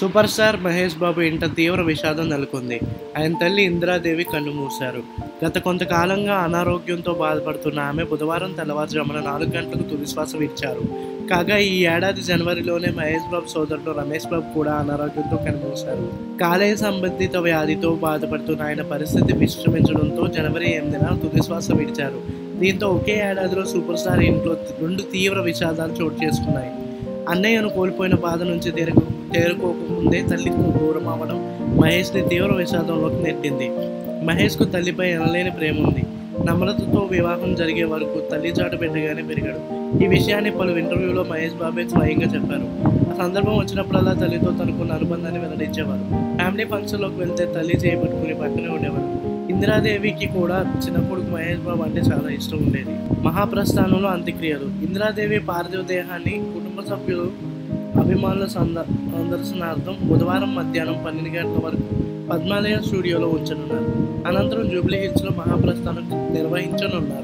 Super star Mahesh Babu ఇంట తీవ్ర విషాదం నెలకొంది. ఆయన తల్లి ఇందిరాదేవి కన్నుమూశారు గత కొంతకాలంగా అనారోగ్యంతో బాధపడుతున్న ఆమె బుధవారం తెల్లవారుజామున నాలుగు గంటలకు తుదిశ్వాస విడిచారు. కాగా ఈ ఏడాది జనవరిలోనే మహేష్ బాబు సోదరుడు రమేష్ బాబు కూడా అనారోగ్యంతో కన్నుమూశారు కాలేయ సంబంధిత వ్యాధితో బాధపడుతున్న ఆయన పరిస్థితి విశ్రమించడంతో జనవరి ఎనిమిదిన తుదిశ్వాస విడిచారు. దీంతో ఒకే ఏడాదిలో సూపర్ స్టార్ ఇంట్లో రెండు తీవ్ర విషాదాలు చోటు చేసుకున్నాయి. అన్నయ్యను కోల్పోయిన బాధ నుంచి తేరుకు చేరుకోకముందే తల్లికి దూరం అవ్వడం మహేష్ని తీవ్ర విషాదంలోకి నెట్టింది. మహేష్కు తల్లిపై ఎనలేని ప్రేమ ఉంది నమ్రతతో వివాహం జరిగే వరకు తల్లి చాటు బిడ్డగానే పెరిగాడు. ఈ విషయాన్ని పలు ఇంటర్వ్యూలో మహేష్ బాబే స్వయంగా చెప్పారు. ఆ సందర్భం వచ్చినప్పుడల్లా తల్లితో తనకున్న అనుబంధాన్ని వెల్లడించేవారు. ఫ్యామిలీ ఫంక్షన్లోకి వెళ్తే తల్లి చేయబట్టుకుని పక్కనే ఉండేవారు. ఇందిరాదేవికి కూడా చిన్నప్పుడు మహేష్ బాబు అంటే చాలా ఇష్టం ఉండేది. మహాప్రస్థానంలో అంత్యక్రియలు. ఇందిరాదేవి పార్థివ దేహాన్ని కుటుంబ సభ్యులు అభిమానుల సంద సందర్శనార్థం బుధవారం మధ్యాహ్నం పన్నెండు గంటల వరకు పద్మాలయ స్టూడియోలో ఉంచనున్నారు. అనంతరం జూబ్లీ హిల్స్లో మహాప్రస్థానం నిర్వహించనున్నారు.